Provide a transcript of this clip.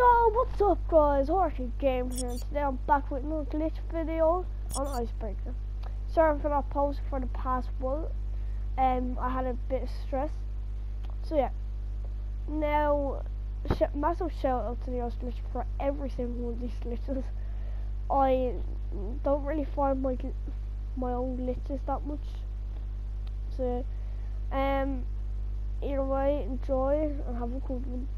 Yo, what's up guys? RK Gaming here and today I'm back with another glitch video on Icebreaker. Sorry for not posting for the past one. Um, I had a bit of stress. So yeah. Now, sh massive shout out to the Ice Glitch for every single one of these glitches. I don't really find my my own glitches that much. So, um, either way, enjoy and have a good one.